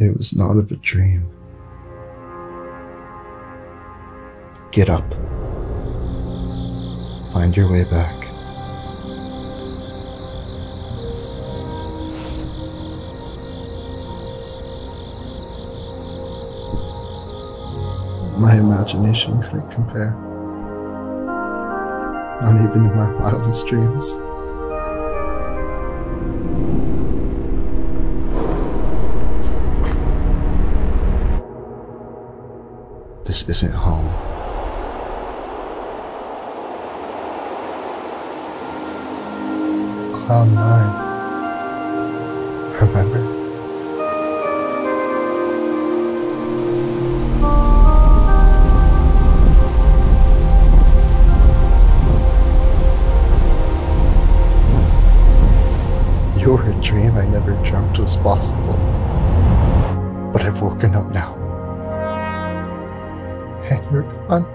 It was not of a dream. Get up. Find your way back. My imagination couldn't compare. Not even in my wildest dreams. This isn't home. Cloud nine. Remember? You were a dream I never dreamt was possible. But I've woken up now. And you're gone.